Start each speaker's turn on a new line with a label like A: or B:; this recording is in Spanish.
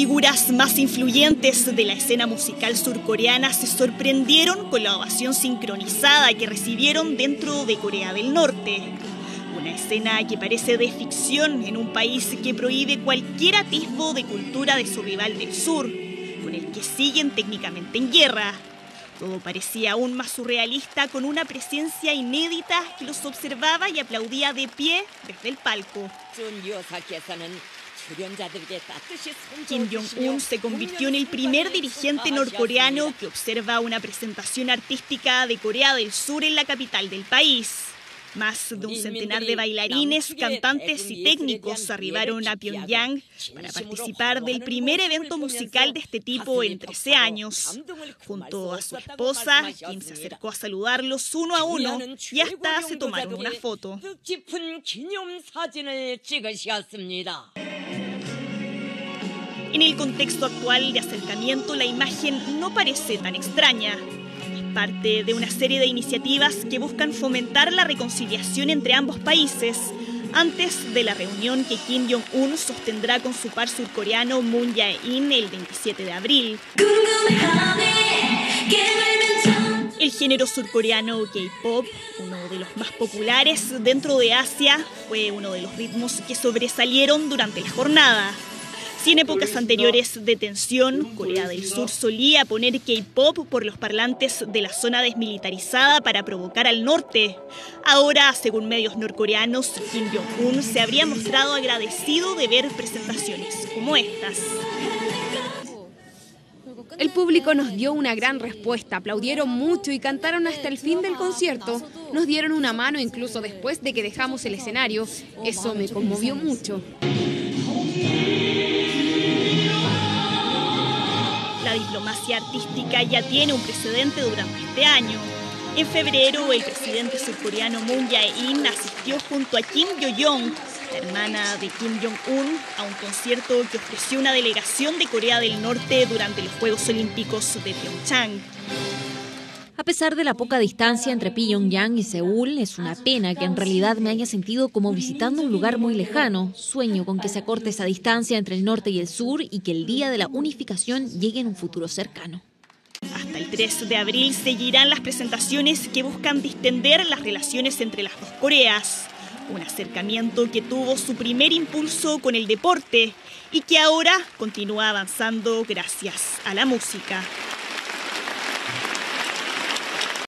A: figuras más influyentes de la escena musical surcoreana se sorprendieron con la ovación sincronizada que recibieron dentro de Corea del Norte. Una escena que parece de ficción en un país que prohíbe cualquier atisbo de cultura de su rival del sur, con el que siguen técnicamente en guerra. Todo parecía aún más surrealista con una presencia inédita que los observaba y aplaudía de pie desde el palco. Kim Jong-un se convirtió en el primer dirigente norcoreano que observa una presentación artística de Corea del Sur en la capital del país. Más de un centenar de bailarines, cantantes y técnicos arribaron a Pyongyang para participar del primer evento musical de este tipo en 13 años. Junto a su esposa, quien se acercó a saludarlos uno a uno y hasta se tomaron una foto. En el contexto actual de acercamiento, la imagen no parece tan extraña parte de una serie de iniciativas que buscan fomentar la reconciliación entre ambos países antes de la reunión que Kim Jong-un sostendrá con su par surcoreano Moon Jae-in el 27 de abril. El género surcoreano K-pop, uno de los más populares dentro de Asia, fue uno de los ritmos que sobresalieron durante la jornada. Si en épocas anteriores de tensión, Corea del Sur solía poner K-pop por los parlantes de la zona desmilitarizada para provocar al norte. Ahora, según medios norcoreanos, Kim Jong-un se habría mostrado agradecido de ver presentaciones como estas.
B: El público nos dio una gran respuesta, aplaudieron mucho y cantaron hasta el fin del concierto. Nos dieron una mano incluso después de que dejamos el escenario. Eso me conmovió mucho.
A: La diplomacia artística ya tiene un precedente durante este año. En febrero, el presidente surcoreano Moon Jae-in asistió junto a Kim Yo-jong, la hermana de Kim Jong-un, a un concierto que ofreció una delegación de Corea del Norte durante los Juegos Olímpicos de Pyeongchang.
C: A pesar de la poca distancia entre Pyongyang y Seúl, es una pena que en realidad me haya sentido como visitando un lugar muy lejano. Sueño con que se acorte esa distancia entre el norte y el sur y que el día de la unificación llegue en un futuro cercano.
A: Hasta el 3 de abril seguirán las presentaciones que buscan distender las relaciones entre las dos Coreas. Un acercamiento que tuvo su primer impulso con el deporte y que ahora continúa avanzando gracias a la música.